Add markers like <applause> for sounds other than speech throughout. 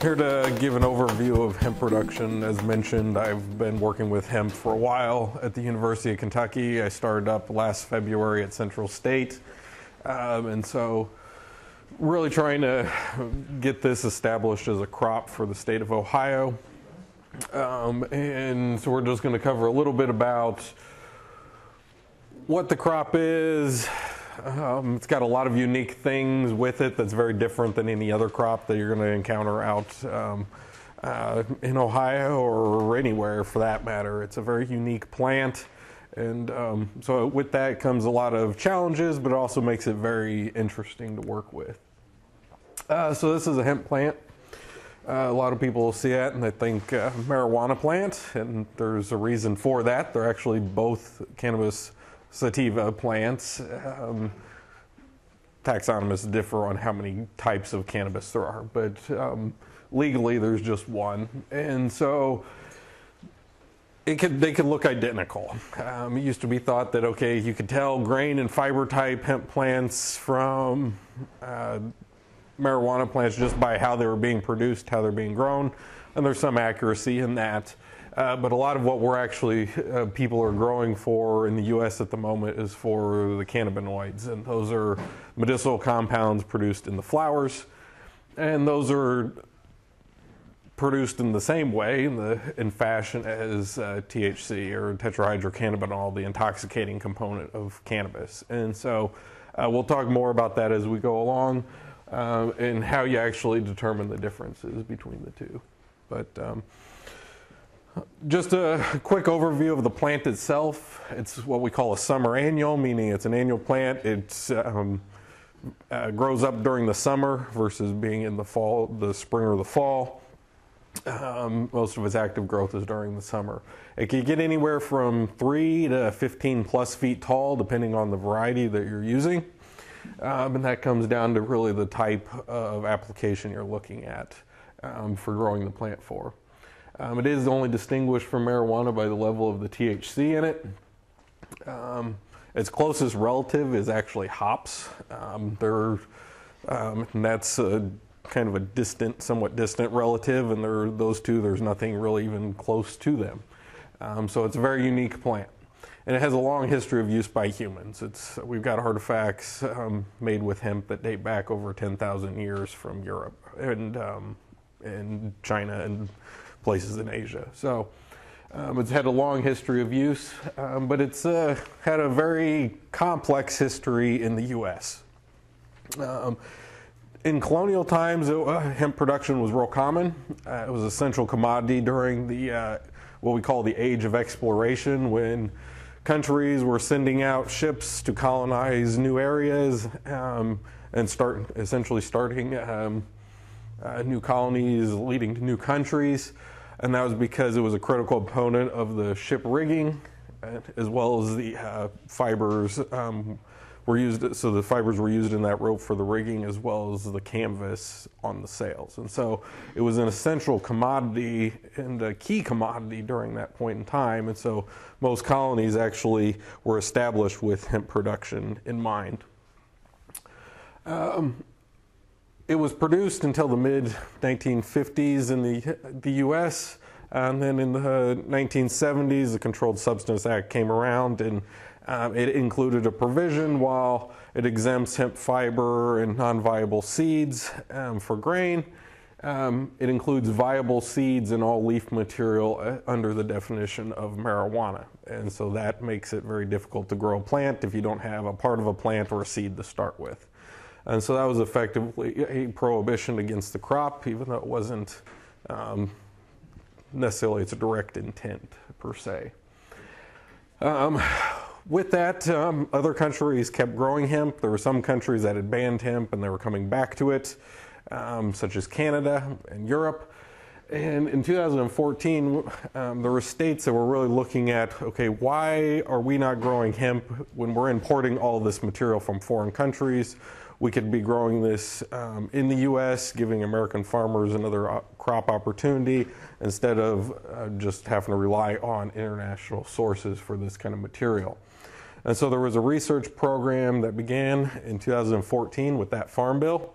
Here to give an overview of hemp production. As mentioned, I've been working with hemp for a while at the University of Kentucky. I started up last February at Central State. Um, and so, really trying to get this established as a crop for the state of Ohio. Um, and so, we're just going to cover a little bit about what the crop is, um, it's got a lot of unique things with it that's very different than any other crop that you're going to encounter out um, uh, in Ohio or anywhere for that matter. It's a very unique plant. And um, so, with that comes a lot of challenges, but it also makes it very interesting to work with. Uh, so, this is a hemp plant. Uh, a lot of people see it and they think uh, marijuana plant, and there's a reason for that. They're actually both cannabis sativa plants. Um, taxonomists differ on how many types of cannabis there are, but um, legally there's just one. And so it could, they could look identical. Um, it used to be thought that, okay, you could tell grain and fiber type hemp plants from uh, marijuana plants just by how they were being produced, how they're being grown, and there's some accuracy in that. Uh, but a lot of what we're actually uh, people are growing for in the U.S. at the moment is for the cannabinoids, and those are medicinal compounds produced in the flowers, and those are produced in the same way in the in fashion as uh, THC or tetrahydrocannabinol, the intoxicating component of cannabis. And so uh, we'll talk more about that as we go along, uh, and how you actually determine the differences between the two. But um, just a quick overview of the plant itself. It's what we call a summer annual, meaning it's an annual plant. It um, uh, grows up during the summer versus being in the fall, the spring or the fall. Um, most of its active growth is during the summer. It can get anywhere from 3 to 15 plus feet tall, depending on the variety that you're using. Um, and that comes down to really the type of application you're looking at um, for growing the plant for. Um, it is only distinguished from marijuana by the level of the THC in it. Um, its closest relative is actually hops. Um, they're, um, that's a, kind of a distant, somewhat distant relative, and there, those two, there's nothing really even close to them. Um, so it's a very unique plant. And it has a long history of use by humans. It's, we've got artifacts um, made with hemp that date back over 10,000 years from Europe and, and China and places in Asia. So um, it's had a long history of use, um, but it's uh, had a very complex history in the U.S. Um, in colonial times, it, uh, hemp production was real common. Uh, it was a central commodity during the uh, what we call the age of exploration, when countries were sending out ships to colonize new areas um, and start essentially starting um, uh, new colonies leading to new countries. And that was because it was a critical component of the ship rigging, as well as the uh, fibers um, were used. So the fibers were used in that rope for the rigging, as well as the canvas on the sails. And so it was an essential commodity and a key commodity during that point in time. And so most colonies actually were established with hemp production in mind. Um, it was produced until the mid 1950s in the, the US. And then in the 1970s, the Controlled Substance Act came around and um, it included a provision while it exempts hemp fiber and non viable seeds um, for grain. Um, it includes viable seeds and all leaf material uh, under the definition of marijuana. And so that makes it very difficult to grow a plant if you don't have a part of a plant or a seed to start with. And so that was effectively a prohibition against the crop, even though it wasn't um, necessarily its direct intent per se. Um, with that, um, other countries kept growing hemp. There were some countries that had banned hemp and they were coming back to it, um, such as Canada and Europe. And in 2014, um, there were states that were really looking at okay, why are we not growing hemp when we're importing all this material from foreign countries? We could be growing this um, in the U.S., giving American farmers another crop opportunity instead of uh, just having to rely on international sources for this kind of material. And so there was a research program that began in 2014 with that Farm Bill.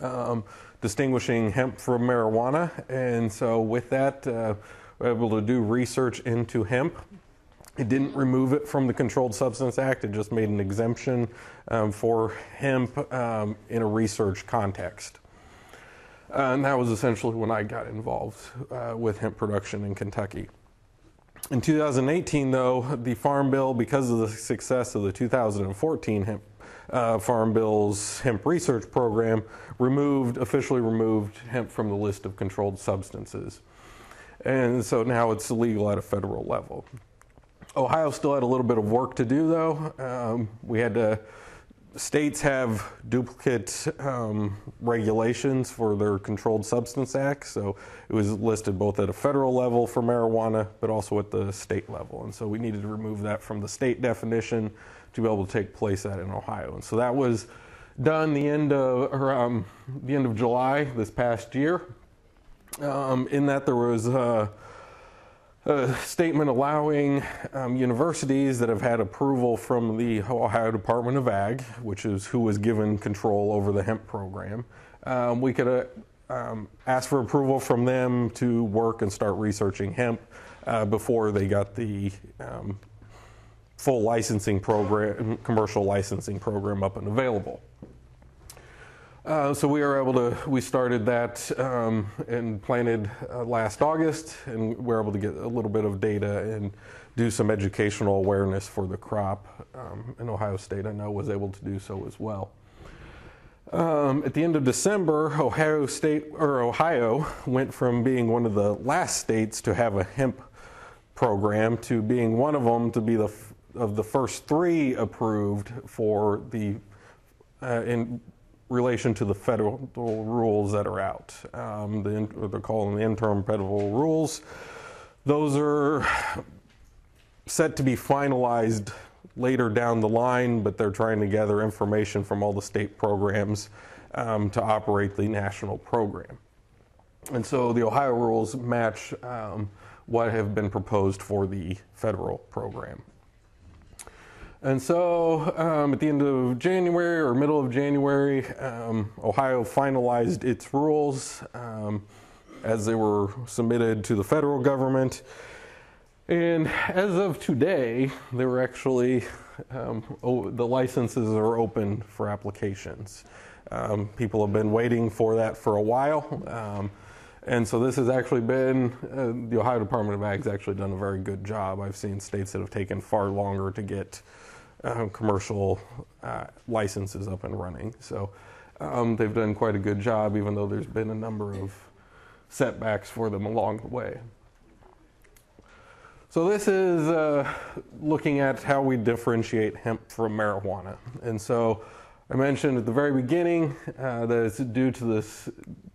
um, distinguishing hemp from marijuana. And so, with that, uh, we're able to do research into hemp. It didn't remove it from the Controlled Substance Act, it just made an exemption um, for hemp um, in a research context. Uh, and that was essentially when I got involved uh, with hemp production in Kentucky. In 2018, though, the Farm Bill, because of the success of the 2014 hemp, uh, Farm Bill's hemp research program, removed, officially removed hemp from the list of controlled substances. And so now it's illegal at a federal level. Ohio still had a little bit of work to do, though. Um, we had to states have duplicate um, regulations for their Controlled Substance Act. So it was listed both at a federal level for marijuana, but also at the state level. And so we needed to remove that from the state definition to be able to take place at in Ohio. And so that was done the end of or, um, the end of July this past year. Um, in that there was. Uh, a statement allowing um, universities that have had approval from the Ohio Department of Ag, which is who was given control over the hemp program. Um, we could uh, um, ask for approval from them to work and start researching hemp uh, before they got the um, full licensing program, commercial licensing program up and available. Uh, so we were able to, we started that um, and planted uh, last August, and we were able to get a little bit of data and do some educational awareness for the crop. Um, and Ohio State, I know, was able to do so as well. Um, at the end of December, Ohio State or Ohio went from being one of the last states to have a hemp program to being one of them to be the of the first three approved for the uh, in relation to the federal rules that are out. Um, the, they're called the interim federal rules. Those are set to be finalized later down the line, but they're trying to gather information from all the state programs um, to operate the national program. And so the Ohio rules match um, what have been proposed for the federal program. And so um, at the end of January or middle of January, um, Ohio finalized its rules um, as they were submitted to the federal government. And as of today, they were actually, oh, the licenses are open for applications. Um, people have been waiting for that for a while. Um, and so this has actually been, uh, the Ohio Department of Ag has actually done a very good job. I've seen states that have taken far longer to get uh, commercial uh, licenses up and running. So um, they've done quite a good job, even though there's been a number of setbacks for them along the way. So this is uh, looking at how we differentiate hemp from marijuana. And so I mentioned at the very beginning uh, that it's due to this,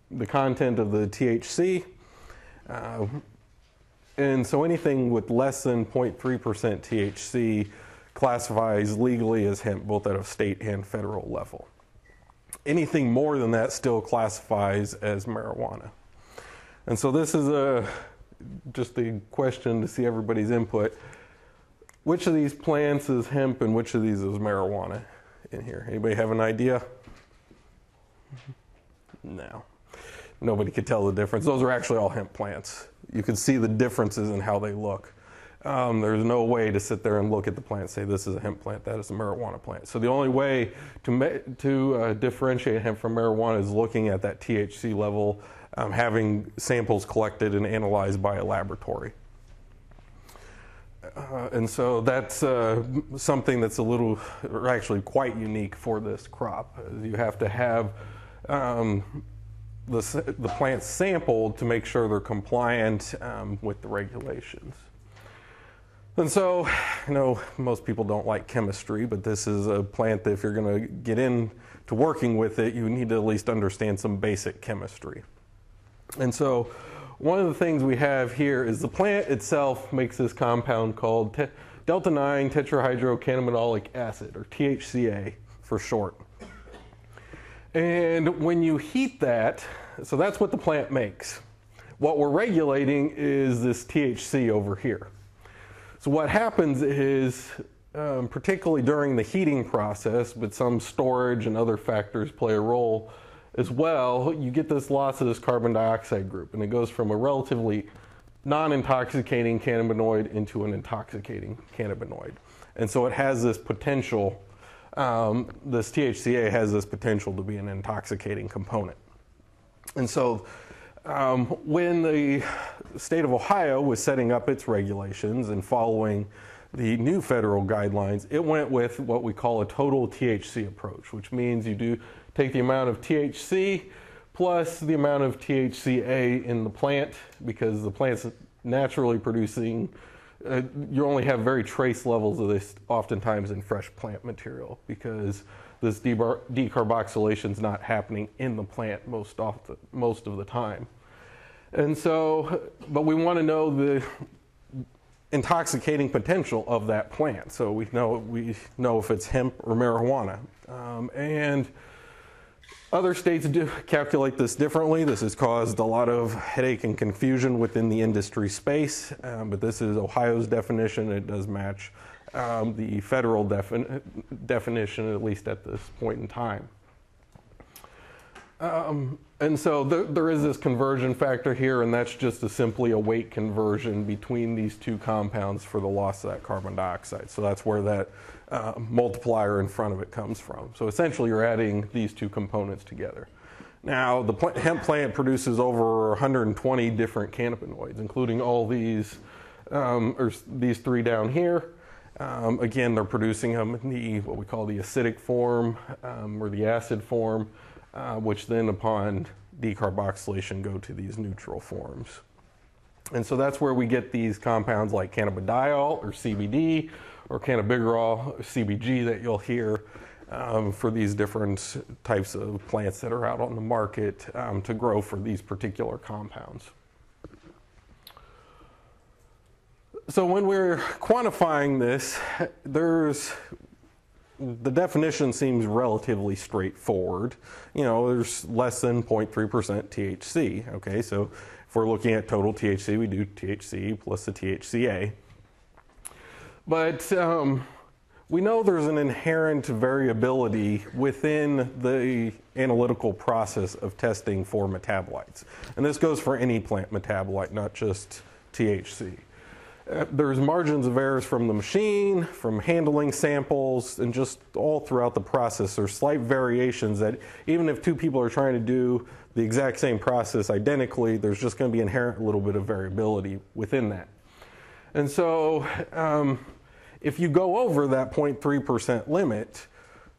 the content of the THC. Uh, and so anything with less than 0.3% THC classifies legally as hemp both at a state and federal level. Anything more than that still classifies as marijuana. And so this is a just a question to see everybody's input. Which of these plants is hemp and which of these is marijuana in here? Anybody have an idea? No. Nobody could tell the difference. Those are actually all hemp plants. You can see the differences in how they look. Um, there's no way to sit there and look at the plant and say this is a hemp plant, that is a marijuana plant. So the only way to to uh, differentiate hemp from marijuana is looking at that THC level, um, having samples collected and analyzed by a laboratory. Uh, and so that's uh, something that's a little, or actually quite unique for this crop. You have to have um, the, the plants sampled to make sure they're compliant um, with the regulations. And so, you know, most people don't like chemistry, but this is a plant that if you're going to get into working with it, you need to at least understand some basic chemistry. And so, one of the things we have here is the plant itself makes this compound called te- delta 9 tetrahydrocannabinolic acid, or THCA for short. And when you heat that, so that's what the plant makes. What we're regulating is this THC over here. So what happens is, um, particularly during the heating process, but some storage and other factors play a role, as well, you get this loss of this carbon dioxide group, and it goes from a relatively non-intoxicating cannabinoid into an intoxicating cannabinoid. And so it has this potential, um, this THCA has this potential to be an intoxicating component. And so um, when the state of Ohio was setting up its regulations and following the new federal guidelines, it went with what we call a total THC approach, which means you do take the amount of THC plus the amount of THCA in the plant because the plant's naturally producing, uh, you only have very trace levels of this oftentimes in fresh plant material because this decarboxylation is not happening in the plant most often, most of the time. And so, but we want to know the intoxicating potential of that plant. So we know we know if it's hemp or marijuana. Um, and other states do calculate this differently. This has caused a lot of headache and confusion within the industry space, um, but this is Ohio's definition. It does match um, the federal defin- definition, at least at this point in time. Um, and so there, there is this conversion factor here, and that's just a simply a weight conversion between these two compounds for the loss of that carbon dioxide. So that's where that uh, multiplier in front of it comes from. So essentially, you're adding these two components together. Now, the hemp plant produces over 120 different cannabinoids, including all these, um, or these three down here. Um, again, they're producing them in the what we call the acidic form um, or the acid form, uh, which then, upon decarboxylation, go to these neutral forms. And so that's where we get these compounds like cannabidiol or CBD or cannabigerol, CBG, that you'll hear um, for these different types of plants that are out on the market um, to grow for these particular compounds. So when we're quantifying this, there's the definition seems relatively straightforward. You know, there's less than 0.3% THC. Okay, so if we're looking at total THC, we do THC plus the THCA. But um, we know there's an inherent variability within the analytical process of testing for metabolites. And this goes for any plant metabolite, not just THC. Uh, there's margins of errors from the machine, from handling samples, and just all throughout the process. There's slight variations that even if two people are trying to do the exact same process identically, there's just going to be inherent a little bit of variability within that. And so, um, if you go over that 0.3% limit,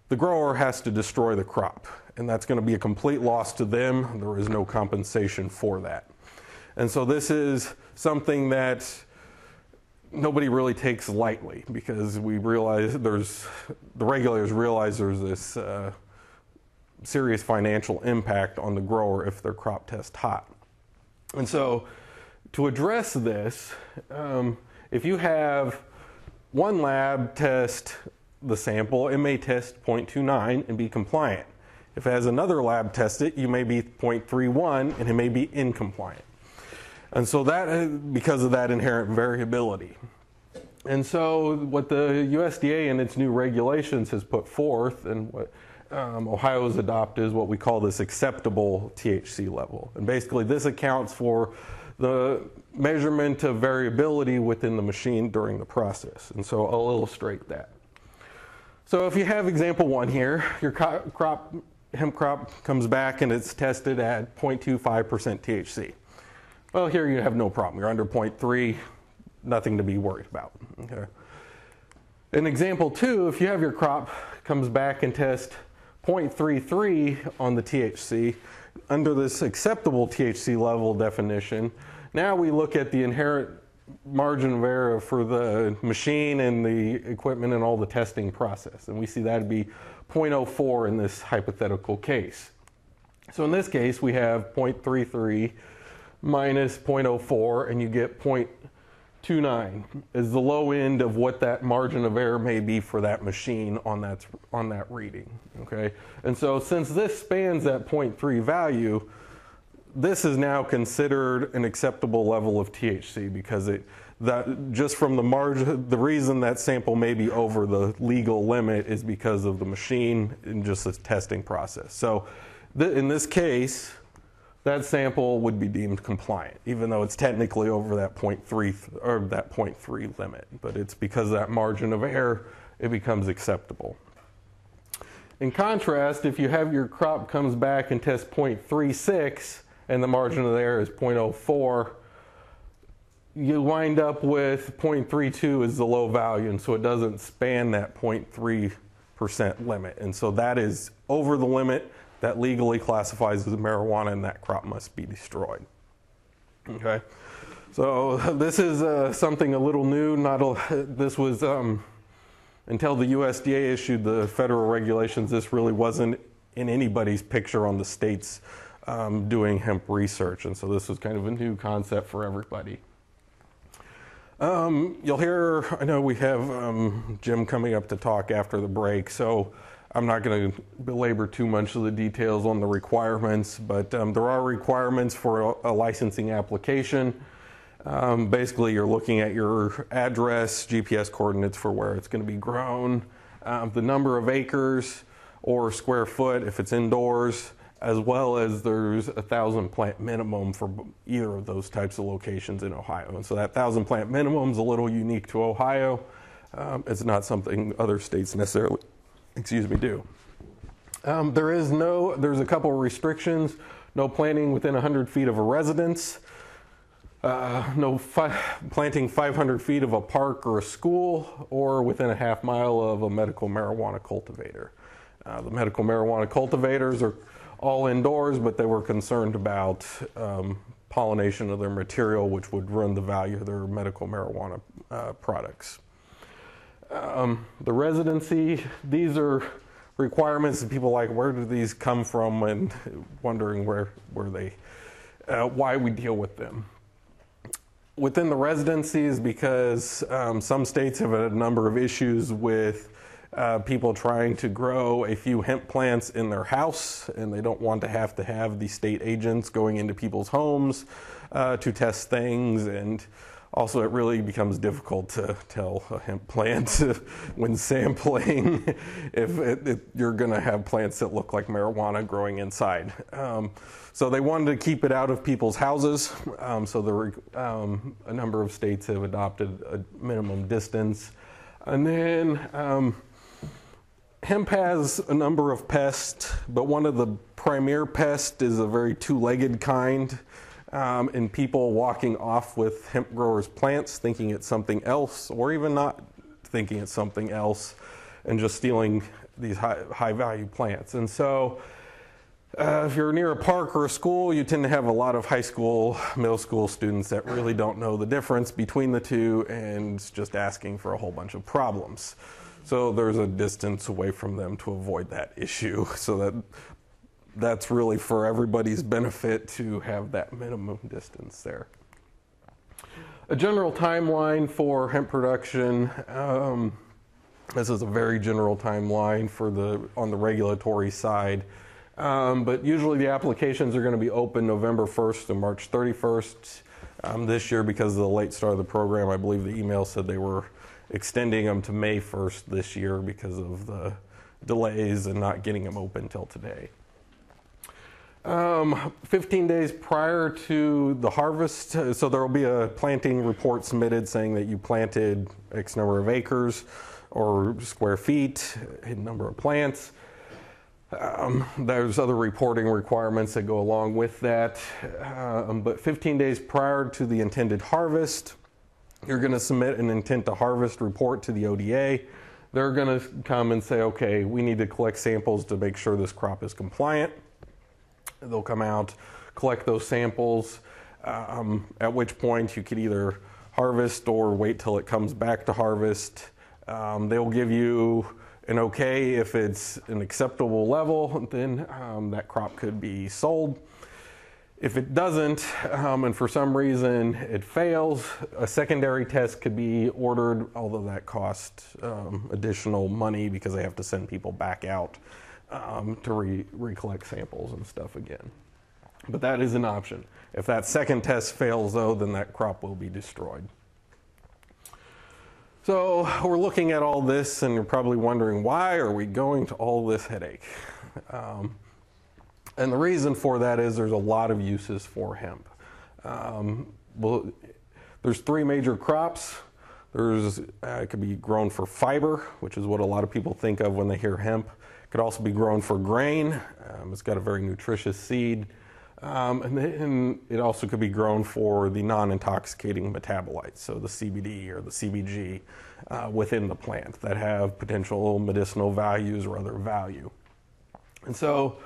the grower has to destroy the crop, and that's going to be a complete loss to them. There is no compensation for that. And so, this is something that nobody really takes lightly because we realize there's the regulators realize there's this uh, serious financial impact on the grower if their crop tests hot. And so, to address this, um, if you have one lab test the sample, it may test 0.29 and be compliant. If it has another lab test it, you may be 0.31 and it may be incompliant. And so that, uh, because of that inherent variability. And so what the USDA and its new regulations has put forth and what um, Ohio has adopted is what we call this acceptable THC level. And basically this accounts for the measurement of variability within the machine during the process. And so I'll illustrate that. So if you have example one here, your crop, hemp crop comes back and it's tested at 0.25% THC. Well, here you have no problem. You're under 0.3, nothing to be worried about. Okay. In example two, if you have your crop comes back and test 0.33 on the THC, under this acceptable THC level definition, now we look at the inherent margin of error for the machine and the equipment and all the testing process. And we see that to be 0.04 in this hypothetical case. So in this case, we have 0.33 minus 0.04, and you get 0.29 is the low end of what that margin of error may be for that machine on that, on that reading. Okay? And so since this spans that 0.3 value, this is now considered an acceptable level of THC because it that just from the margin the reason that sample may be over the legal limit is because of the machine and just the testing process. So th- in this case, that sample would be deemed compliant, even though it's technically over that 0.3 th- or that 0.3 limit. But it's because that margin of error, it becomes acceptable. In contrast, if you have your crop comes back and tests 0.36 and the margin of error is 0.04, you wind up with 0.32 is the low value, and so it doesn't span that 0.3% limit. And so that is over the limit that legally classifies as marijuana, and that crop must be destroyed. Okay, so <laughs> this is uh, something a little new. Not a, this was um, until the USDA issued the federal regulations. This really wasn't in anybody's picture on the states um, doing hemp research, and so this was kind of a new concept for everybody. Um, you'll hear, I know we have um, Jim coming up to talk after the break, so I'm not going to belabor too much of the details on the requirements, but um, there are requirements for a, a licensing application. Um, basically, you're looking at your address, GPS coordinates for where it's going to be grown, um, the number of acres or square foot if it's indoors, as well as there's a thousand plant minimum for either of those types of locations in Ohio. And so that thousand plant minimum is a little unique to Ohio. Um, it's not something other states necessarily, excuse me, do. Um, there is no, there's a couple restrictions. No planting within 100 feet of a residence. Uh, no fi- planting 500 feet of a park or a school, or within a half mile of a medical marijuana cultivator. Uh, the medical marijuana cultivators are all indoors, but they were concerned about um, pollination of their material, which would run the value of their medical marijuana uh, products. Um, the residency, these are requirements that people like, where do these come from, and wondering where, where they, uh, why we deal with them. Within the residencies, because um, some states have a number of issues with uh, people trying to grow a few hemp plants in their house, and they don't want to have to have the state agents going into people's homes uh, to test things. And also, it really becomes difficult to tell a hemp plant <laughs> when sampling <laughs> if it, it, you're going to have plants that look like marijuana growing inside. Um, so they wanted to keep it out of people's houses. Um, so the, um, a number of states have adopted a minimum distance. And then um, hemp has a number of pests, but one of the premier pests is a very two legged kind. Um, and people walking off with hemp growers' plants thinking it's something else, or even not thinking it's something else, and just stealing these high, high value plants. And so, uh, if you're near a park or a school, you tend to have a lot of high school, middle school students that really don't know the difference between the two and just asking for a whole bunch of problems. So there's a distance away from them to avoid that issue <laughs> so that that's really for everybody's benefit to have that minimum distance there. A general timeline for hemp production. Um, this is a very general timeline for the on the regulatory side, um, but usually the applications are going to be open November 1st to March 31st. Um, this year, because of the late start of the program, I believe the email said they were extending them to May 1st this year because of the delays and not getting them open till today. Um, 15 days prior to the harvest, so there will be a planting report submitted saying that you planted X number of acres or square feet, a number of plants. Um, there's other reporting requirements that go along with that. Um, but 15 days prior to the intended harvest, you're going to submit an intent to harvest report to the ODA. They're going to come and say, okay, we need to collect samples to make sure this crop is compliant. They'll come out, collect those samples, um, at which point you could either harvest or wait till it comes back to harvest. Um, they'll give you an okay if it's an acceptable level, <laughs> then um, that crop could be sold. If it doesn't, um, and for some reason it fails, a secondary test could be ordered, although that costs um, additional money because they have to send people back out um, to re- recollect samples and stuff again. But that is an option. If that second test fails, though, then that crop will be destroyed. So we're looking at all this, and you're probably wondering why are we going to all this headache? Um, And the reason for that is there's a lot of uses for hemp. Um, well, there's three major crops. There's uh, it could be grown for fiber, which is what a lot of people think of when they hear hemp. Could also be grown for grain. Um, it's got a very nutritious seed. Um, and, then it also could be grown for the non-intoxicating metabolites, so the CBD or the CBG uh, within the plant that have potential medicinal values or other value. And so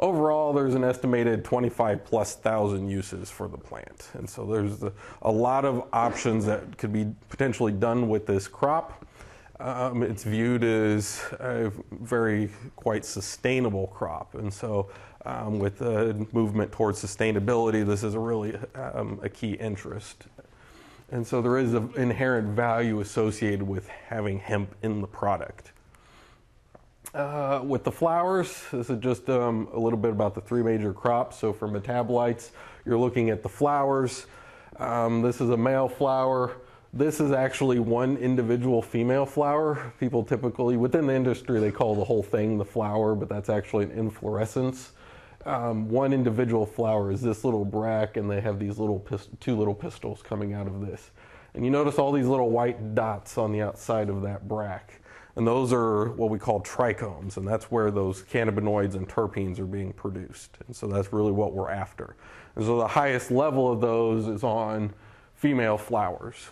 overall, there's an estimated 25 plus thousand uses for the plant. And so there's a lot of options that could be potentially done with this crop. Um, it's viewed as a very quite sustainable crop. And so um, with the movement towards sustainability, this is a really um, a key interest. And so there is an inherent value associated with having hemp in the product. Uh, with the flowers, this is just um, a little bit about the three major crops. So for metabolites, you're looking at the flowers. Um, this is a male flower. This is actually one individual female flower. People typically, within the industry, they call the whole thing the flower, but that's actually an inflorescence. Um, one individual flower is this little bract, and they have these little two little pistils coming out of this. And you notice all these little white dots on the outside of that bract. And those are what we call trichomes, and that's where those cannabinoids and terpenes are being produced. And so that's really what we're after. And so the highest level of those is on female flowers.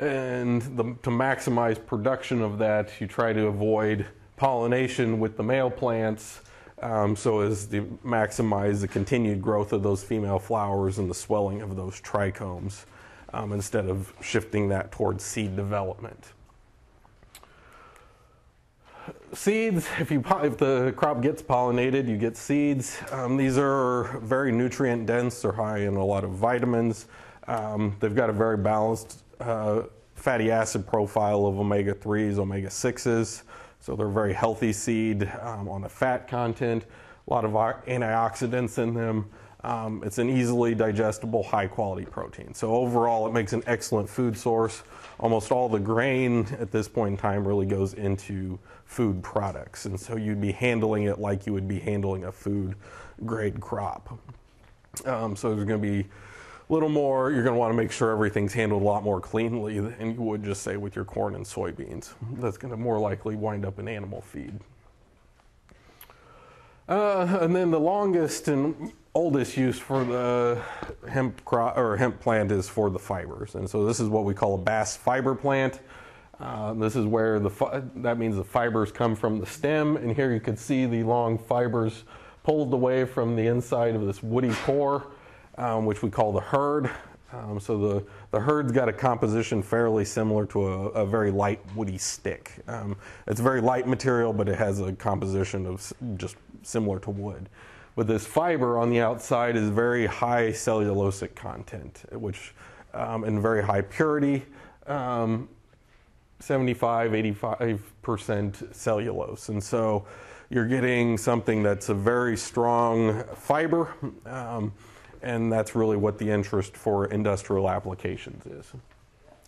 And the, to maximize production of that, you try to avoid pollination with the male plants um, so as to maximize the continued growth of those female flowers and the swelling of those trichomes um, instead of shifting that towards seed development seeds, if, you, if the crop gets pollinated, you get seeds. Um, these are very nutrient dense, they're high in a lot of vitamins. Um, they've got a very balanced uh, fatty acid profile of omega 3s, omega 6s. So they're very healthy seed um, on the fat content, a lot of antioxidants in them. Um, it's an easily digestible, high quality protein. So, overall, it makes an excellent food source. Almost all the grain at this point in time really goes into food products. And so, you'd be handling it like you would be handling a food grade crop. Um, so, there's going to be little more, you're going to want to make sure everything's handled a lot more cleanly than you would just say with your corn and soybeans. That's going to more likely wind up in animal feed. Uh, and then the longest and oldest use for the hemp crop or hemp plant is for the fibers, and so this is what we call a bast fiber plant. Uh, this is where the fi- that means the fibers come from the stem, and here you can see the long fibers pulled away from the inside of this woody core, um, which we call the hurd. Um, so the, the hurd's got a composition fairly similar to a, a very light woody stick. Um, it's a very light material, but it has a composition of just similar to wood. But this fiber on the outside is very high cellulosic content, which um, and very high purity, um, 75, 85% cellulose. And so you're getting something that's a very strong fiber. Um, and that's really what the interest for industrial applications is.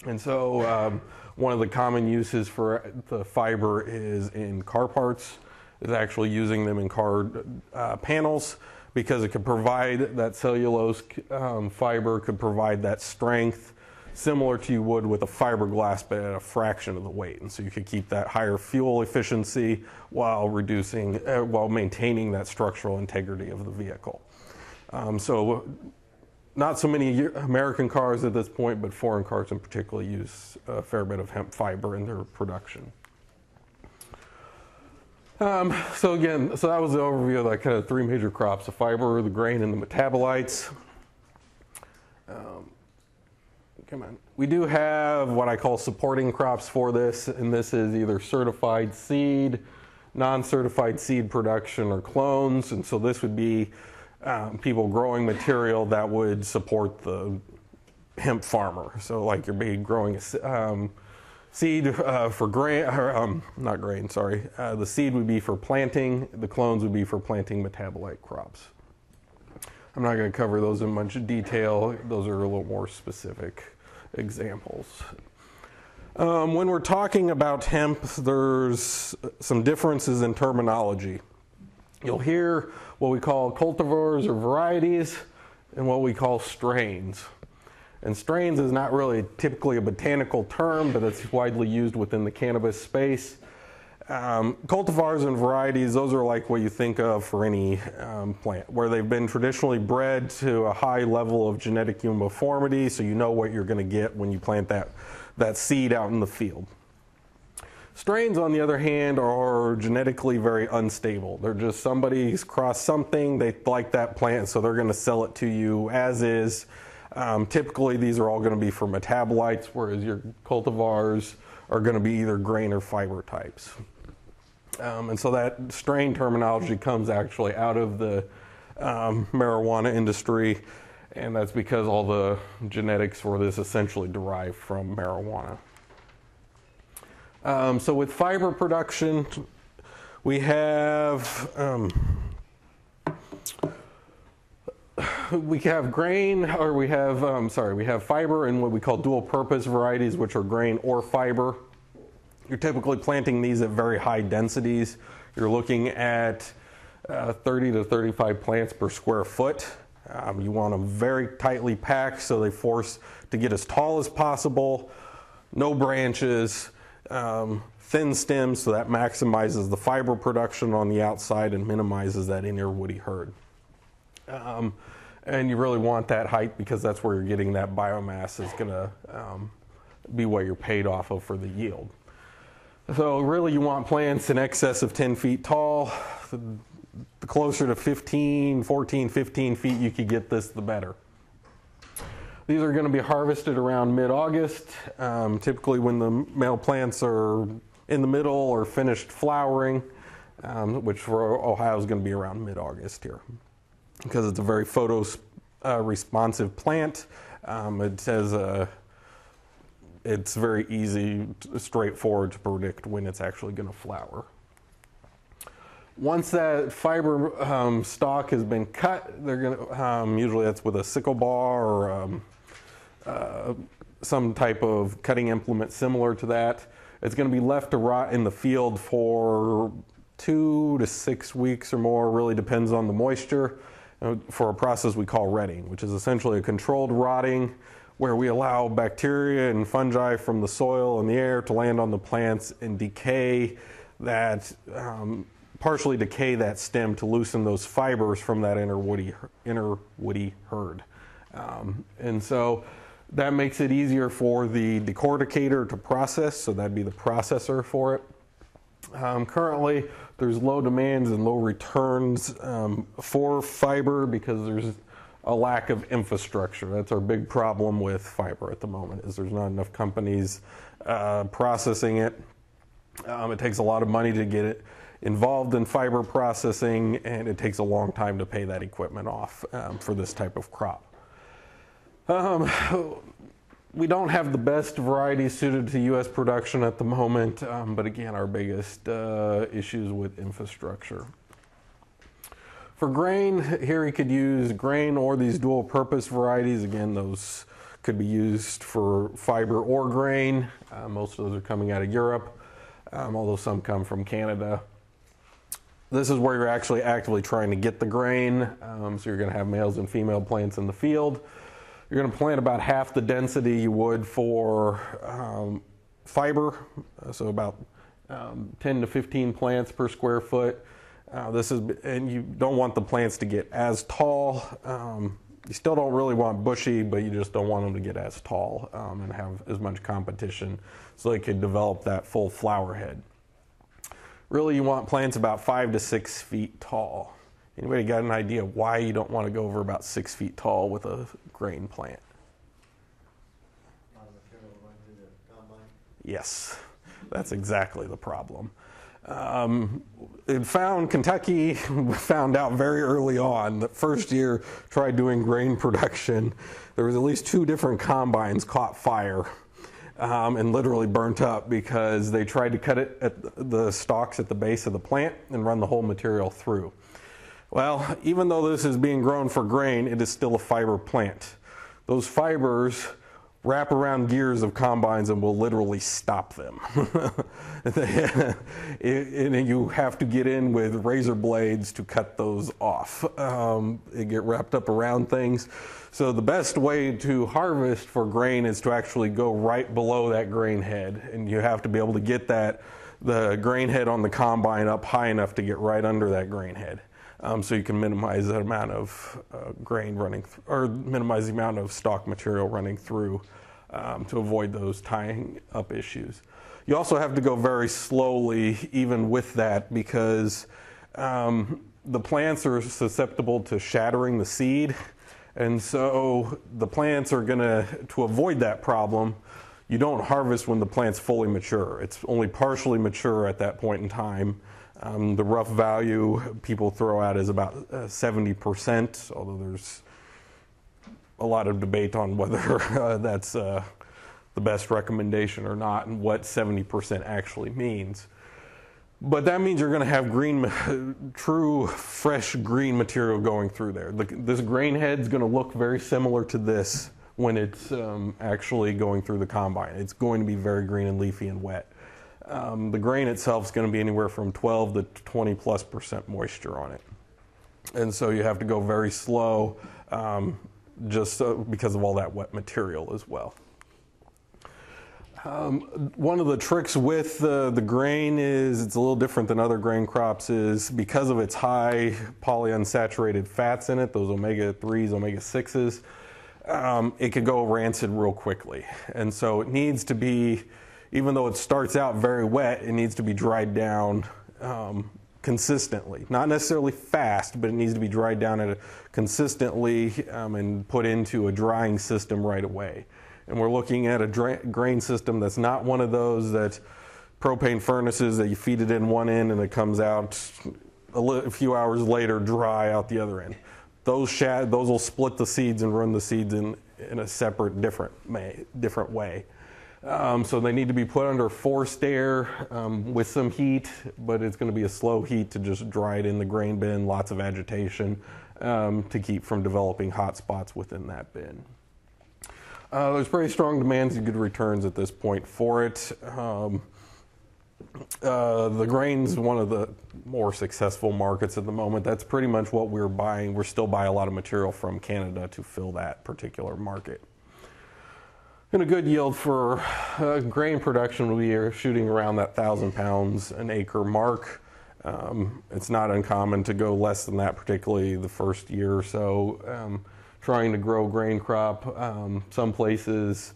And so, um, one of the common uses for the fiber is in car parts, is actually using them in car uh, panels because it could provide that cellulose um, fiber, could provide that strength similar to you would with a fiberglass, but at a fraction of the weight. And so you could keep that higher fuel efficiency while reducing, uh, while maintaining that structural integrity of the vehicle. Um, so, not so many American cars at this point, but foreign cars in particular use a fair bit of hemp fiber in their production. Um, so again, so that was the overview of like kind of three major crops: the fiber, the grain, and the metabolites. Um, come on. We do have what I call supporting crops for this, and this is either certified seed, non-certified seed production, or clones. And so this would be um, people growing material that would support the hemp farmer. So, like you're being growing um, seed uh, for grain, or, um, not grain, sorry. Uh, the seed would be for planting, the clones would be for planting metabolite crops. I'm not going to cover those in much detail, those are a little more specific examples. Um, when we're talking about hemp, there's some differences in terminology. You'll hear what we call cultivars or varieties and what we call strains. And strains is not really typically a botanical term, but it's widely used within the cannabis space. Um, cultivars and varieties, those are like what you think of for any um, plant, where they've been traditionally bred to a high level of genetic uniformity, so you know what you're going to get when you plant that, that seed out in the field. Strains, on the other hand, are genetically very unstable. They're just somebody's crossed something, they like that plant, so they're going to sell it to you as is. Um, typically, these are all going to be for metabolites, whereas your cultivars are going to be either grain or fiber types. Um, and so that strain terminology comes actually out of the um, marijuana industry, and that's because all the genetics for this essentially derive from marijuana. Um, so with fiber production, we have um, we have grain, or we have um, sorry, we have fiber and what we call dual purpose varieties, which are grain or fiber. You're typically planting these at very high densities. You're looking at uh, 30 to 35 plants per square foot. Um, you want them very tightly packed so they force to get as tall as possible, no branches, um, thin stems, so that maximizes the fiber production on the outside and minimizes that inner woody hurd. Um, and you really want that height because that's where you're getting that biomass is going to um, be what you're paid off of for the yield. So really you want plants in excess of 10 feet tall. The closer to 15, 14, 15 feet you could get this, the better. These are going to be harvested around mid-August, um, typically when the male plants are in the middle or finished flowering, um, which for Ohio is going to be around mid-August here, because it's a very photo uh, responsive plant. Um, it says it's very easy, straightforward to predict when it's actually going to flower. Once that fiber um, stalk has been cut, they're going to um, usually that's with a sickle bar or um, uh, some type of cutting implement similar to that. It's going to be left to rot in the field for two to six weeks or more. Really depends on the moisture. Uh, for a process we call retting, which is essentially a controlled rotting where we allow bacteria and fungi from the soil and the air to land on the plants and decay that, um, partially decay that stem to loosen those fibers from that inner woody, inner woody hurd. Um, and so that makes it easier for the decorticator to process, so that'd be the processor for it. Um, currently, there's low demands and low returns um, for fiber because there's a lack of infrastructure. That's our big problem with fiber at the moment. Is there's not enough companies uh, processing it. Um, it takes a lot of money to get it involved in fiber processing, and it takes a long time to pay that equipment off um, for this type of crop. Um, <laughs> we don't have the best varieties suited to U.S. production at the moment, um, but again, our biggest uh, issues with infrastructure. For grain, here you could use grain or these dual purpose varieties. Again, those could be used for fiber or grain. Uh, most of those are coming out of Europe, um, although some come from Canada. This is where you're actually actively trying to get the grain. Um, so you're going to have males and female plants in the field. You're going to plant about half the density you would for um, fiber, so about um, 10 to 15 plants per square foot. Uh, this is, and you don't want the plants to get as tall. Um, you still don't really want bushy, but you just don't want them to get as tall um, and have as much competition so they can develop that full flower head. Really, you want plants about five to six feet tall. Anybody got an idea why you don't want to go over about six feet tall with a grain plant? Yes, that's exactly the problem. Um, it found Kentucky <laughs> found out very early on that first year tried doing grain production. There was at least two different combines caught fire um, and literally burnt up because they tried to cut it at the stalks at the base of the plant and run the whole material through. Well, even though this is being grown for grain, it is still a fiber plant. Those fibers wrap around gears of combines and will literally stop them. <laughs> <laughs> and you have to get in with razor blades to cut those off. Um, they get wrapped up around things. So the best way to harvest for grain is to actually go right below that grain head, and you have to be able to get that the grain head on the combine up high enough to get right under that grain head. Um, so you can minimize the amount of uh, grain running, th- or minimize the amount of stalk material running through um, to avoid those tying up issues. You also have to go very slowly, even with that, because um, the plants are susceptible to shattering the seed. And so the plants are going to, to avoid that problem, you don't harvest when the plant's fully mature. It's only partially mature at that point in time. Um, the rough value people throw out is about uh, 70%, although there's a lot of debate on whether <laughs> uh, that's uh, the best recommendation or not and what 70% actually means. But that means you're going to have green, <laughs> true, fresh green material going through there. The, this grain head's going to look very similar to this when it's um, actually going through the combine. It's going to be very green and leafy and wet. Um, the grain itself is going to be anywhere from 12 to 20 plus percent moisture on it. And so you have to go very slow um, just uh, because of all that wet material as well. Um, one of the tricks with uh, the grain is it's a little different than other grain crops is because of its high polyunsaturated fats in it, those omega 3s, omega 6s, um, it could go rancid real quickly. And so it needs to be, even though it starts out very wet, it needs to be dried down um, consistently. Not necessarily fast, but it needs to be dried down at a, consistently um, and put into a drying system right away. And we're looking at a dra- grain system that's not one of those that propane furnaces that you feed it in one end and it comes out a, li- a few hours later dry out the other end. Those shad, those will split the seeds and run the seeds in, in a separate, different, may, different way. Um, so they need to be put under forced air um, with some heat, but it's going to be a slow heat to just dry it in the grain bin, lots of agitation um, to keep from developing hot spots within that bin. Uh, there's pretty strong demands and good returns at this point for it. Um, uh, the grain's one of the more successful markets at the moment. That's pretty much what we're buying. We're still buying a lot of material from Canada to fill that particular market. And a good yield for uh, grain production, we are shooting around that thousand pounds an acre mark. Um, it's not uncommon to go less than that, particularly the first year or so. Um, trying to grow grain crop, um, some places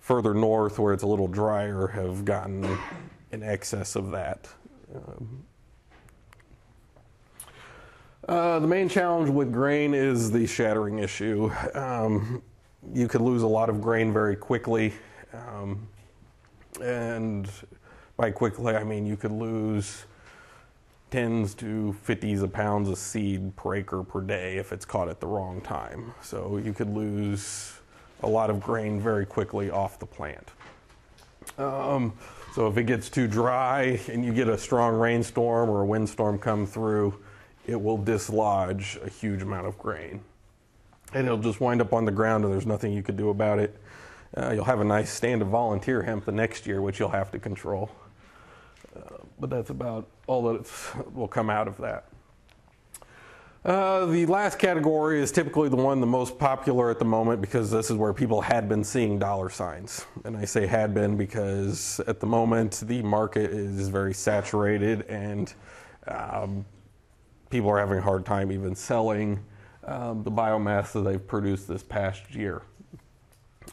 further north where it's a little drier have gotten in excess of that. Um, uh, the main challenge with grain is the shattering issue. Um, you could lose a lot of grain very quickly. Um, and by quickly, I mean you could lose tens to 50s of pounds of seed per acre per day if it's caught at the wrong time. So you could lose a lot of grain very quickly off the plant. Um, so if it gets too dry and you get a strong rainstorm or a windstorm come through, it will dislodge a huge amount of grain. And it'll just wind up on the ground and there's nothing you could do about it. Uh, you'll have a nice stand of volunteer hemp the next year, which you'll have to control. Uh, but that's about all that will come out of that. Uh, the last category is typically the one the most popular at the moment because this is where people had been seeing dollar signs. And I say had been because at the moment the market is very saturated and um, people are having a hard time even selling um, the biomass that they've produced this past year.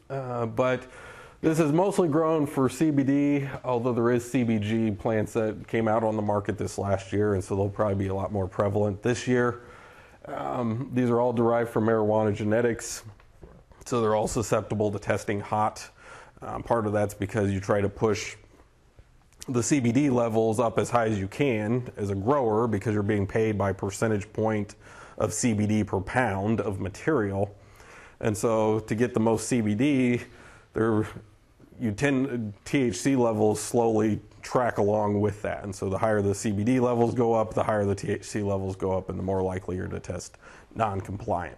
Uh, but this is mostly grown for CBD, although there is CBG plants that came out on the market this last year, and so they'll probably be a lot more prevalent this year. Um, these are all derived from marijuana genetics, so they're all susceptible to testing hot. Um, part of that's because you try to push the CBD levels up as high as you can as a grower because you're being paid by percentage point of CBD per pound of material. And so to get the most CBD, there you tend THC levels slowly track along with that. And so the higher the CBD levels go up, the higher the THC levels go up, and the more likely you're to test non compliant.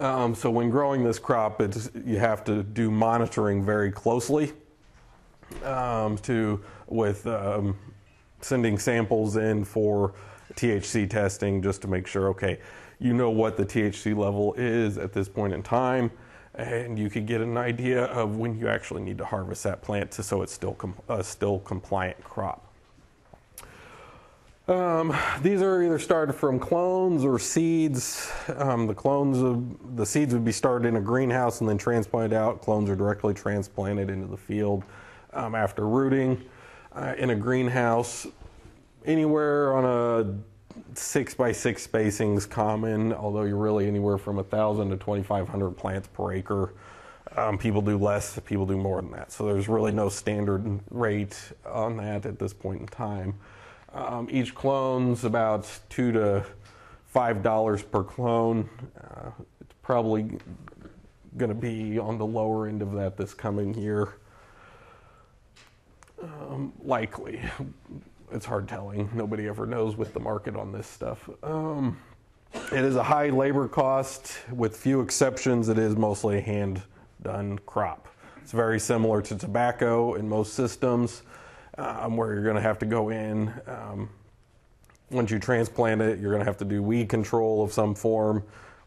Um, so when growing this crop, it's, you have to do monitoring very closely um, to with um, sending samples in for THC testing just to make sure, okay, you know what the THC level is at this point in time, and you can get an idea of when you actually need to harvest that plant to, so it's still com- a still compliant crop. Um, these are either started from clones or seeds. Um, the clones, of, the seeds would be started in a greenhouse and then transplanted out. Clones are directly transplanted into the field um, after rooting. Uh, in a greenhouse, anywhere on a six by six spacing is common, although you're really anywhere from a thousand to 2,500 plants per acre. Um, people do less, people do more than that. So there's really no standard rate on that at this point in time. Um, each clone's about two to five dollars per clone. Uh, it's probably going to be on the lower end of that this coming year. Um, likely. It's hard telling. Nobody ever knows with the market on this stuff. Um, it is a high labor cost. With few exceptions, it is mostly a hand done crop. It's very similar to tobacco in most systems, um, where you're going to have to go in. Um, once you transplant it, you're going to have to do weed control of some form,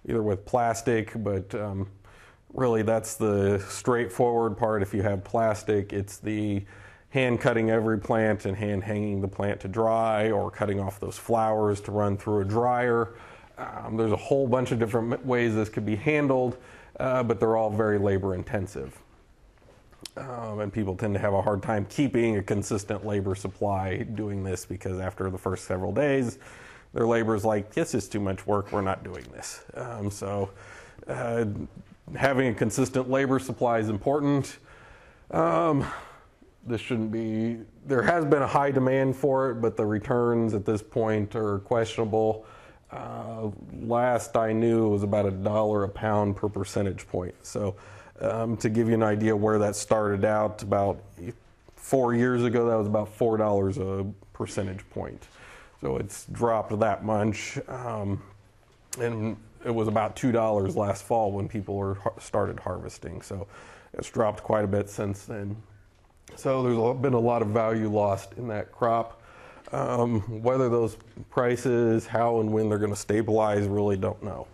either with plastic, but um, really that's the straightforward part. If you have plastic, it's the hand cutting every plant and hand hanging the plant to dry or cutting off those flowers to run through a dryer. Um, there's a whole bunch of different ways this could be handled, uh, but they're all very labor intensive. Um, and people tend to have a hard time keeping a consistent labor supply doing this because after the first several days, their labor is like, this is too much work, we're not doing this. Um, so, uh, having a consistent labor supply is important. Um, this shouldn't be, there has been a high demand for it, but the returns at this point are questionable. Uh, last I knew it was about a dollar a pound per percentage point. So, um, to give you an idea where that started out, about four years ago, that was about four dollars a percentage point. So it's dropped that much, um, and it was about two dollars last fall when people were started harvesting. So it's dropped quite a bit since then. So there's been a lot of value lost in that crop. Um, whether those prices, how and when they're going to stabilize, really don't know.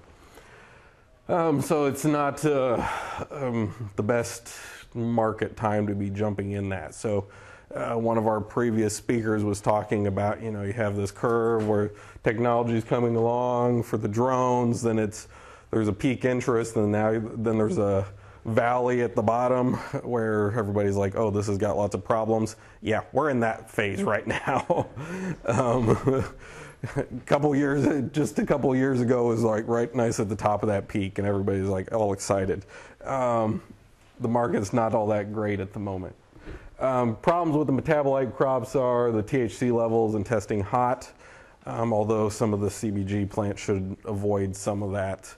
Um, so it's not uh, um, the best market time to be jumping in that. So uh, one of our previous speakers was talking about, you know, you have this curve where technology is coming along for the drones, then it's there's a peak interest, and now then there's a valley at the bottom <laughs> where everybody's like, oh, this has got lots of problems. Yeah, we're in that phase right now. <laughs> um, a <laughs> couple years, just a couple years ago, was like right nice at the top of that peak, and everybody's like all excited. Um, the market's not all that great at the moment. Um, problems with the metabolite crops are the THC levels and testing hot, um, although some of the CBG plants should avoid some of that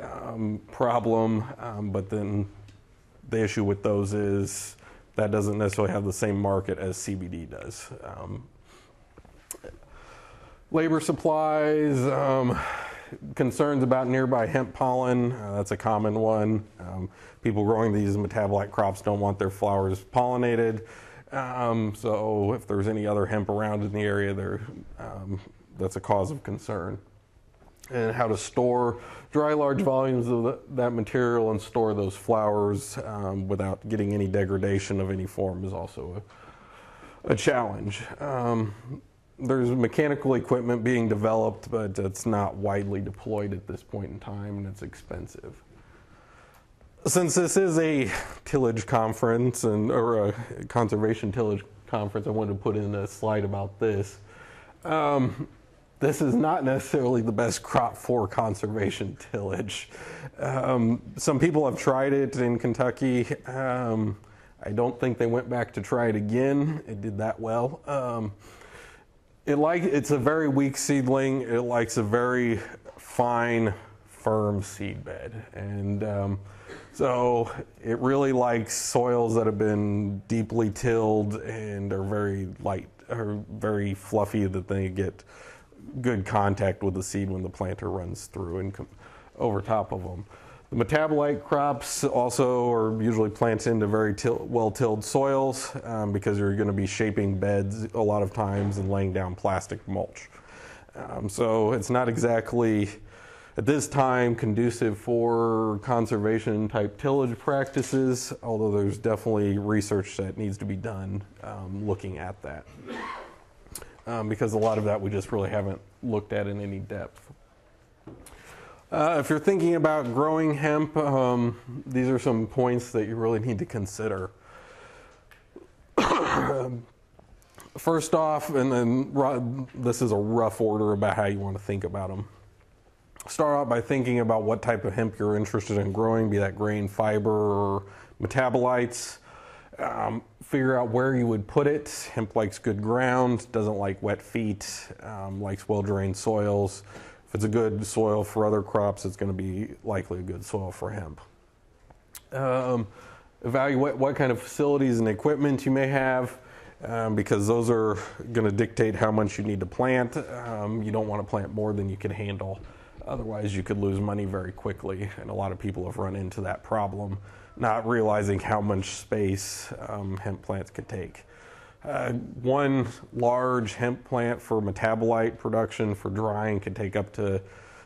um, problem. Um, but then the issue with those is that doesn't necessarily have the same market as CBD does. Um, labor supplies, um, concerns about nearby hemp pollen, uh, that's a common one. Um, people growing these metabolite crops don't want their flowers pollinated. Um, so if there's any other hemp around in the area, that's a cause of concern. And how to store dry large volumes of the, that material and store those flowers um, without getting any degradation of any form is also a, a challenge. Um, there's mechanical equipment being developed, but it's not widely deployed at this point in time, and it's expensive. Since this is a tillage conference and or a conservation tillage conference, I wanted to put in a slide about this. Um, this is not necessarily the best crop for conservation tillage. Um, some people have tried it in Kentucky. Um, I don't think they went back to try it again. It did that well. Um, it like it's a very weak seedling. It likes a very fine, firm seed bed, and um, so it really likes soils that have been deeply tilled and are very light, are very fluffy that they get good contact with the seed when the planter runs through and over top of them. The metabolite crops also are usually planted into very till, well-tilled soils um, because you're going to be shaping beds a lot of times and laying down plastic mulch. Um, so it's not exactly at this time conducive for conservation type tillage practices, although there's definitely research that needs to be done um, looking at that. Um, because a lot of that we just really haven't looked at in any depth. Uh, if you're thinking about growing hemp, um, these are some points that you really need to consider. <coughs> First off, and then this is a rough order about how you want to think about them. Start out by thinking about what type of hemp you're interested in growing, be that grain, fiber, or metabolites. Um, figure out where you would put it. Hemp likes good ground, doesn't like wet feet, um, likes well drained soils. If it's a good soil for other crops, it's going to be likely a good soil for hemp. Um, evaluate what kind of facilities and equipment you may have. Um, because those are going to dictate how much you need to plant. Um, you don't want to plant more than you can handle. Otherwise, you could lose money very quickly, and a lot of people have run into that problem, not realizing how much space um, hemp plants could take. Uh, one large hemp plant for metabolite production for drying can take up to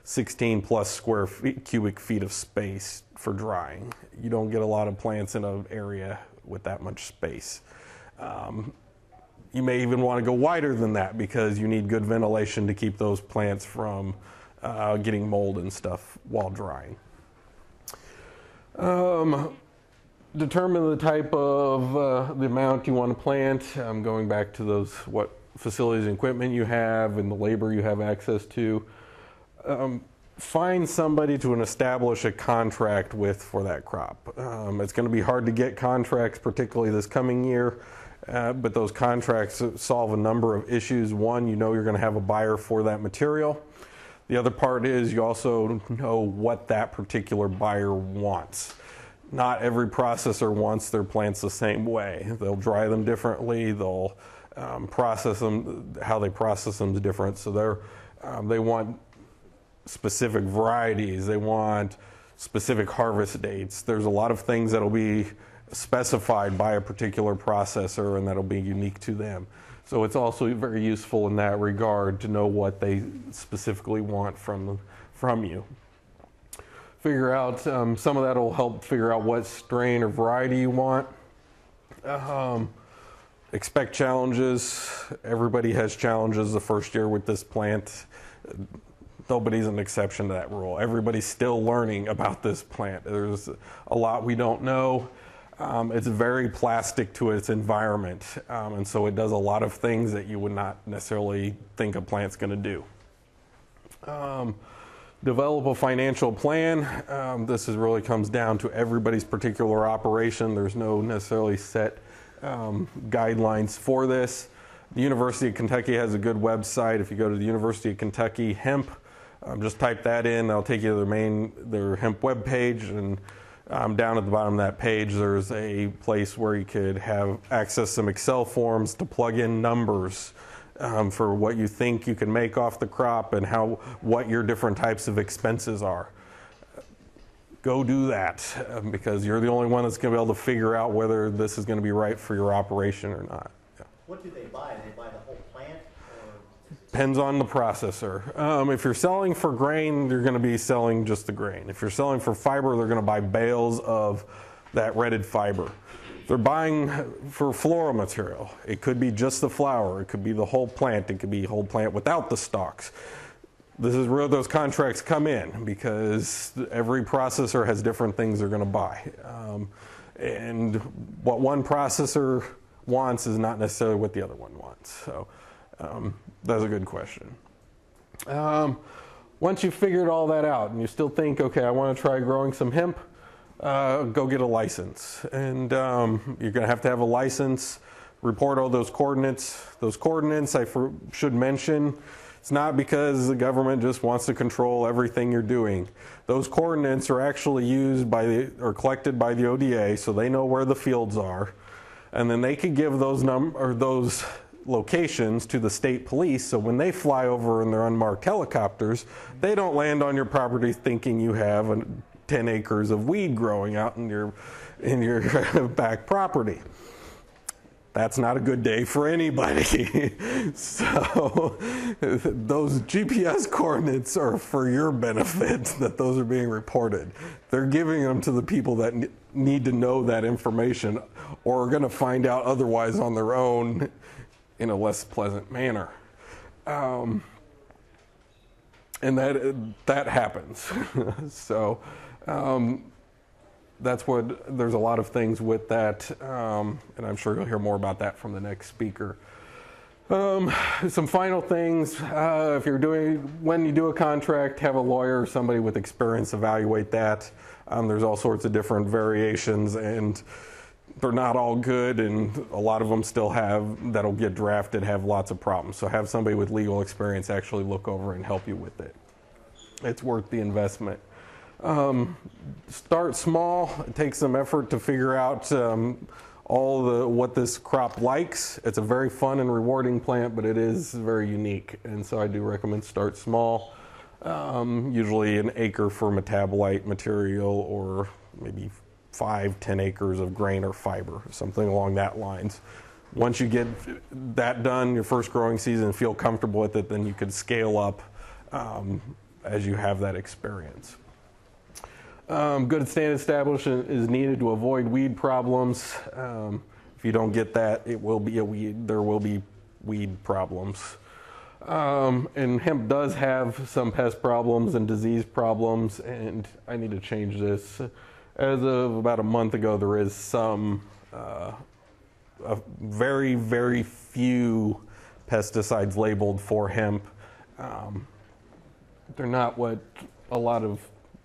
16 plus square feet, cubic feet of space for drying. You don't get a lot of plants in an area with that much space. Um, you may even want to go wider than that because you need good ventilation to keep those plants from uh, getting mold and stuff while drying. Um, determine the type of uh, the amount you want to plant. Um, going back to those what facilities and equipment you have and the labor you have access to. Um, find somebody to establish a contract with for that crop. Um, it's going to be hard to get contracts, particularly this coming year. Uh, but those contracts solve a number of issues. One, you know you're going to have a buyer for that material. The other part is you also know what that particular buyer wants not every processor wants their plants the same way. They'll dry them differently. They'll um, process them. How they process them is different. So they're um, they want specific varieties. They want specific harvest dates. There's a lot of things that'll be specified by a particular processor and that'll be unique to them. So it's also very useful in that regard to know what they specifically want from from you figure out um, some of that will help figure out what strain or variety you want. Um, expect challenges. Everybody has challenges the first year with this plant. Nobody's an exception to that rule. Everybody's still learning about this plant. There's a lot we don't know. Um, it's very plastic to its environment, um, and so it does a lot of things that you would not necessarily think a plant's going to do. Um, develop a financial plan. Um, this is really comes down to everybody's particular operation. There's no necessarily set um, guidelines for this. The University of Kentucky has a good website. If you go to the University of Kentucky hemp, um, just type that in. I'll take you to their main their hemp web page, and um, down at the bottom of that page, there's a place where you could have access some Excel forms to plug in numbers um, for what you think you can make off the crop and how what your different types of expenses are. Go do that um, because you're the only one that's going to be able to figure out whether this is going to be right for your operation or not. Yeah. What do they buy? Do they buy the whole plant? Depends on the processor. Um, if you're selling for grain, you're going to be selling just the grain. If you're selling for fiber, they're going to buy bales of that retted fiber. They're buying for floral material. It could be just the flower. It could be the whole plant. It could be whole plant without the stalks. This is where those contracts come in because every processor has different things they're going to buy. Um, and what one processor wants is not necessarily what the other one wants. So um, that's a good question. Um, once you've figured all that out and you still think, okay, I want to try growing some hemp, uh, go get a license. And um, you're going to have to have a license, report all those coordinates. Those coordinates, I for, should mention, it's not because the government just wants to control everything you're doing. Those coordinates are actually used by the, or collected by the ODA, so they know where the fields are. And then they could give those num or those locations to the state police so when they fly over in their unmarked helicopters, they don't land on your property thinking you have an 10 acres of weed growing out in your in your <laughs> back property. That's not a good day for anybody. <laughs> so <laughs> those GPS coordinates are for your benefit that those are being reported. They're giving them to the people that need to know that information or are going to find out otherwise on their own in a less pleasant manner. Um, and that that happens. so um, that's what there's a lot of things with that, um, and I'm sure you'll hear more about that from the next speaker. Um, some final things: uh, if you're doing when you do a contract, have a lawyer or somebody with experience evaluate that. Um, there's all sorts of different variations, and they're not all good, and a lot of them still have that'll get drafted have lots of problems. So have somebody with legal experience actually look over and help you with it. It's worth the investment. Um, start small. It takes some effort to figure out um, all the what this crop likes. It's a very fun and rewarding plant, but it is very unique, and so I do recommend start small. Um, usually an acre for metabolite material, or maybe five, ten acres of grain or fiber, something along that lines. Once you get that done, your first growing season, feel comfortable with it, then you could scale up um, as you have that experience. Um, good stand establishment is needed to avoid weed problems. Um, if you don't get that, it will be a weed. There will be weed problems. Um, and hemp does have some pest problems and disease problems, and I need to change this. As of about a month ago, there is some, uh, a very, very few pesticides labeled for hemp. Um, they're not what a lot of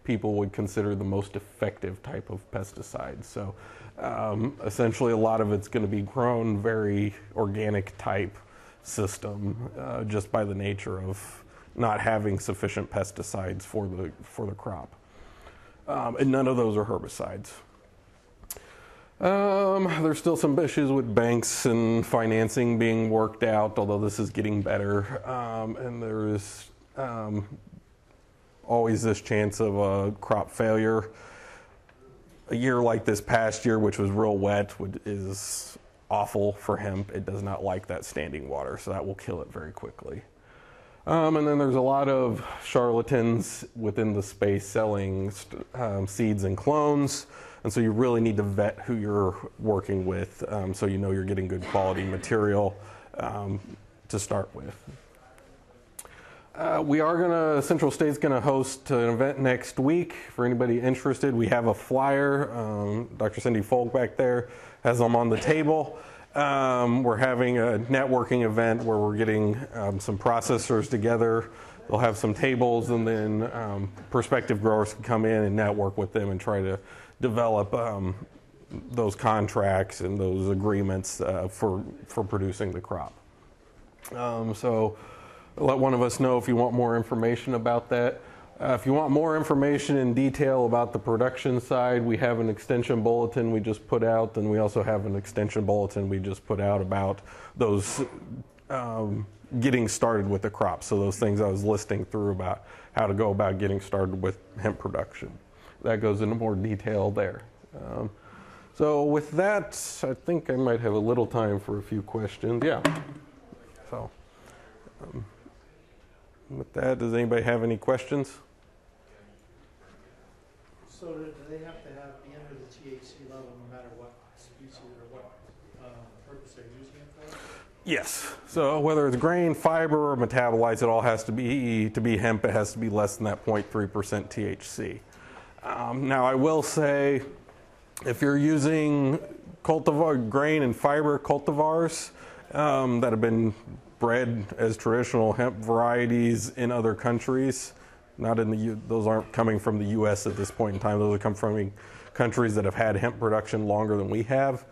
people would consider the most effective type of pesticide. So um, essentially, a lot of it's going to be grown very organic type system uh, just by the nature of not having sufficient pesticides for the for the crop. Um, and none of those are herbicides. Um, there's still some issues with banks and financing being worked out, although this is getting better. Um, and there is um, always this chance of a crop failure. A year like this past year, which was real wet, would, is awful for hemp. It does not like that standing water, so that will kill it very quickly. Um, and then there's a lot of charlatans within the space selling um, seeds and clones. And so you really need to vet who you're working with um, so you know you're getting good quality material um, to start with. Uh, we are going to, Central State's going to host an event next week for anybody interested. We have a flyer. Um, Dr. Cindy Folk back there has them on the table. Um, we're having a networking event where we're getting um, some processors together. They'll have some tables, and then um, prospective growers can come in and network with them and try to develop um, those contracts and those agreements uh, for for producing the crop. Um, so, let one of us know if you want more information about that. Uh, if you want more information in detail about the production side, we have an extension bulletin we just put out, and we also have an extension bulletin we just put out about those um, getting started with the crop. So, those things I was listing through about how to go about getting started with hemp production. That goes into more detail there. Um, so, with that, I think I might have a little time for a few questions. Yeah. So, um, with that, does anybody have any questions? So do they have to have, be under the THC level no matter what species or what uh, purpose they're using it for? Yes. So whether it's grain, fiber, or metabolites, it all has to be to be hemp. It has to be less than that 0.3% THC. Um, now I will say, if you're using cultivar grain and fiber cultivars um, that have been bred as traditional hemp varieties in other countries, not in the U- those aren't coming from the U.S. at this point in time. Those are coming from countries that have had hemp production longer than we have.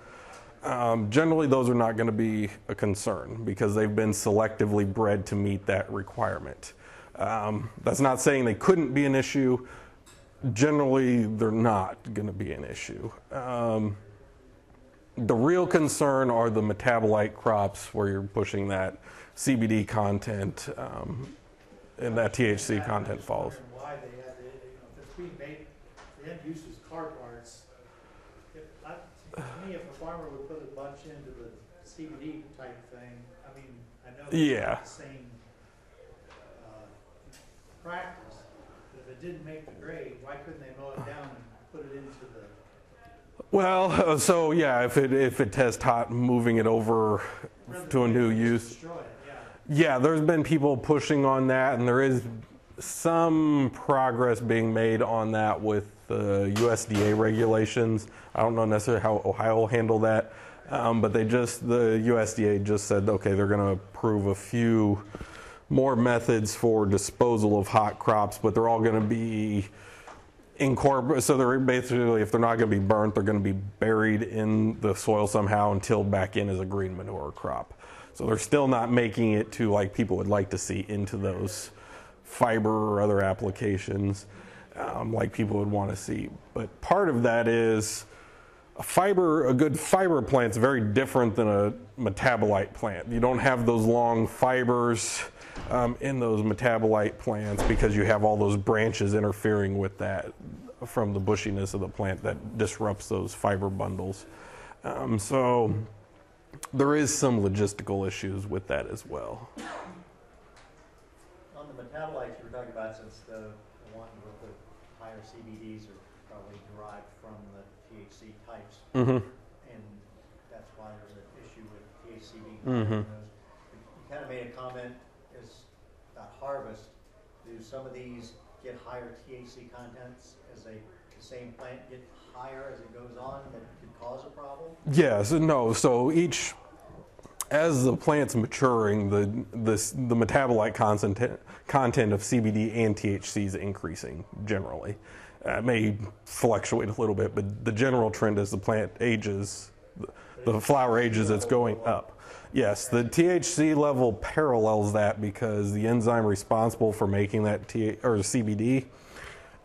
Um, generally, those are not going to be a concern because they've been selectively bred to meet that requirement. Um, that's not saying they couldn't be an issue. Generally, they're not going to be an issue. Um, the real concern are the metabolite crops where you're pushing that CBD content um, and that THC content falls. Why they had, the- you know, if it's being made, the end use is car parts. If, I, to me, if a farmer would put a bunch into the CBD type thing, I mean, I know Yeah. the same, uh, practice, but if it didn't make the grade, why couldn't they mow it down and put it into the Well, uh, <laughs> so yeah, if it if it tests hot, moving it over rather to a new use. It, yeah. Yeah, there's been people pushing on that, and there is some progress being made on that with the USDA regulations. I don't know necessarily how Ohio will handle that, um, but they just the USDA just said okay, they're going to approve a few more methods for disposal of hot crops, but they're all going to be incorporate. So they're basically, if they're not going to be burnt, they're going to be buried in the soil somehow and tilled back in as a green manure crop. So they're still not making it to like people would like to see into those fiber or other applications, um, like people would want to see. But part of that is a fiber, a good fiber plant is very different than a metabolite plant. You don't have those long fibers um, in those metabolite plants because you have all those branches interfering with that from the bushiness of the plant that disrupts those fiber bundles. Um, so there is some logistical issues with that as well. On the metabolites you were talking about, since the, the one with the higher CBDs are probably derived from the THC types, hmm and that's why there's an issue with THC being Mhm. in those. You kind of made a comment harvest. Do some of these get higher THC contents as they, the same plant get higher as it goes on that could cause a problem? Yes, no. So each, as the plant's maturing, the this, the metabolite content content of CBD and THC is increasing generally. It may fluctuate a little bit, but the general trend as the plant ages, the, the flower ages, it's going up. Yes, the THC level parallels that because the enzyme responsible for making that T or CBD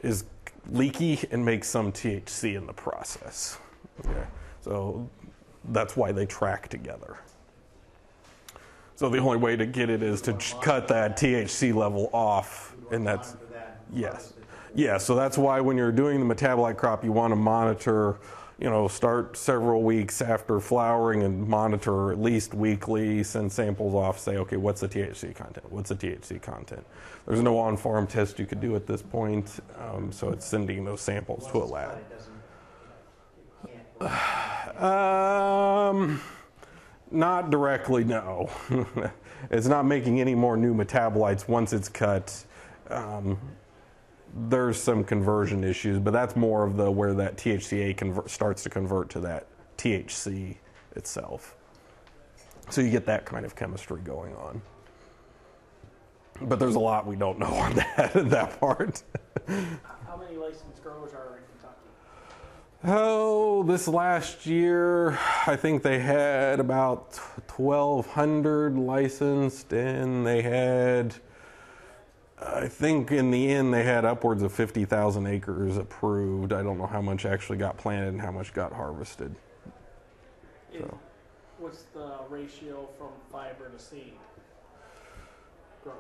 is leaky and makes some THC in the process. Okay. So that's why they track together. So the only way to get it is to cut that THC level off, and that's yes. yeah. So that's why when you're doing the metabolite crop, you want to monitor. You know, start several weeks after flowering and monitor at least weekly. Send samples off. Say, okay, what's the THC content? What's the THC content? There's no on-farm test you could do at this point, um, so it's sending those samples to a lab. cut, it doesn't, it can't work. Um, not directly, no. <laughs> it's not making any more new metabolites once it's cut. Um, there's some conversion issues, but that's more of the where that THCA convert, starts to convert to that THC itself. So you get that kind of chemistry going on. But there's a lot we don't know on <laughs> that that part. How many licensed growers are in Kentucky? Oh, this last year, I think they had about 1,200 licensed, and they had, I think in the end, they had upwards of 50,000 acres approved. I don't know how much actually got planted and how much got harvested. Is- So. What's the ratio from fiber to seed growth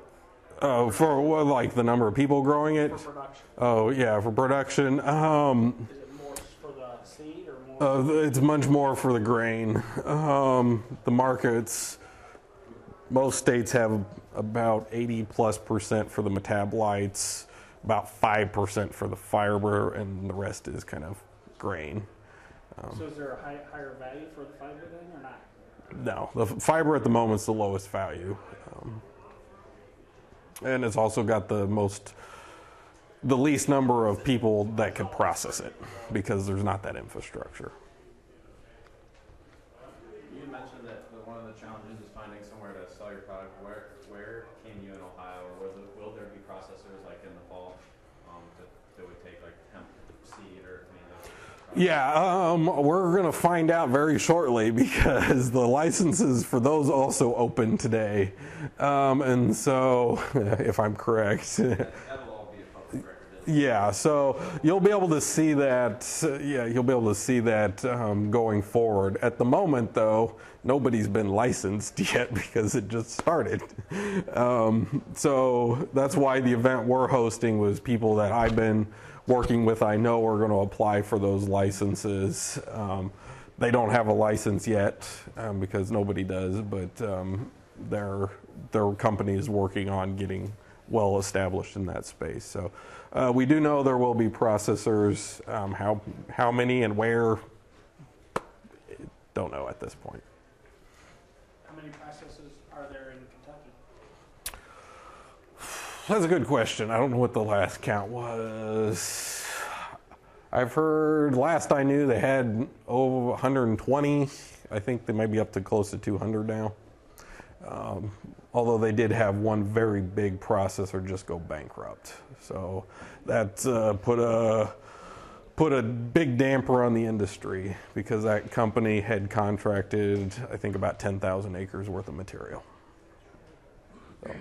Oh, for what, like the number of people growing it? for production? Oh, yeah, for production. Um, Is it more for the seed or more? Uh, it's much more for the grain. Um, the markets, most states have about 80 plus percent for the metabolites, about 5% for the fiber, and the rest is kind of grain. so is there a high, higher value for the fiber then or not? No, the f- fiber at the moment is the lowest value. Um, and it's also got the most, the least number of people that could process it because there's not that infrastructure. You mentioned that the, one of the challenges is finding somewhere to sell your product. Where, where can you in Ohio, will, the, will there be processors like in the fall um, that, that would take like hemp seed or any of those? products? Yeah, um, we're going to find out very shortly <laughs> because the licenses for those also open today. Um, and so, <laughs> if I'm correct, That, that'll all be a public record. isn't Yeah, so you'll be able to see that. uh, Yeah, you'll be able to see that um, going forward. At the moment, though, nobody's been licensed <laughs> yet because it just started. Um, so that's why the event we're hosting was people that I've been working with. I know are going to apply for those licenses. Um, they don't have a license yet um, because nobody does, but um, their their company is working on getting well established in that space. So uh, we do know there will be processors. Um, how how many and where? Don't know at this point. How many processes are there in Kentucky? That's a good question. I don't know what the last count was. I've heard last I knew they had over 120. I think they might be up to close to 200 now. Um, although they did have one very big processor just go bankrupt, so that uh, put a put a big damper on the industry because that company had contracted, I think, about 10,000 acres worth of material. So.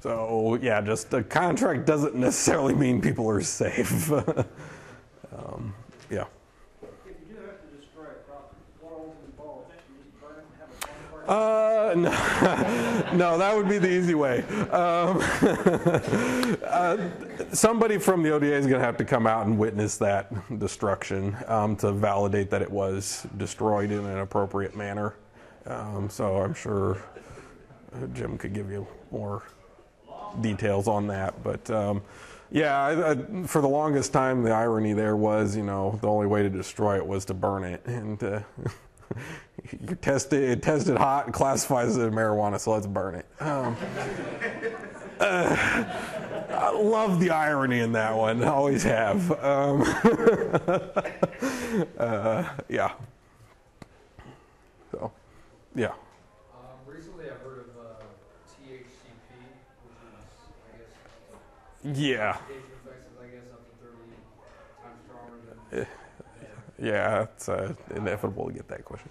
So yeah, just a contract doesn't necessarily mean people are safe. <laughs> um, yeah. Uh, no, <laughs> no, that would be the easy way. Um, <laughs> uh, somebody from the ODA is going to have to come out and witness that destruction um, to validate that it was destroyed in an appropriate manner. Um, so I'm sure Jim could give you more details on that. But um, yeah, I, I, for the longest time, the irony there was, you know, the only way to destroy it was to burn it, and uh, <laughs> you test it, it tested hot, and classifies it as marijuana, so let's burn it. Um, <laughs> uh, I love the irony in that one. I always have. Um, <laughs> uh, yeah. So, yeah. Um, recently, I've heard of uh, THCP, which is, I guess, Yeah. oxidation effects, I guess, up to 30 times stronger than. Yeah, it's uh, inevitable to get that question.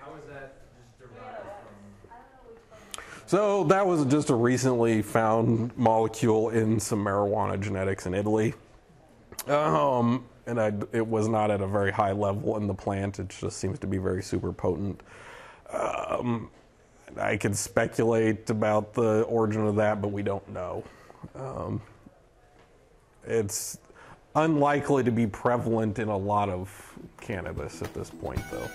How is that just derived from? So that was just a recently found molecule in some marijuana genetics in Italy. Um, and I, it was not at a very high level in the plant. It just seems to be very super potent. Um, I could speculate about the origin of that, but we don't know. Um, it's unlikely to be prevalent in a lot of cannabis at this point, though.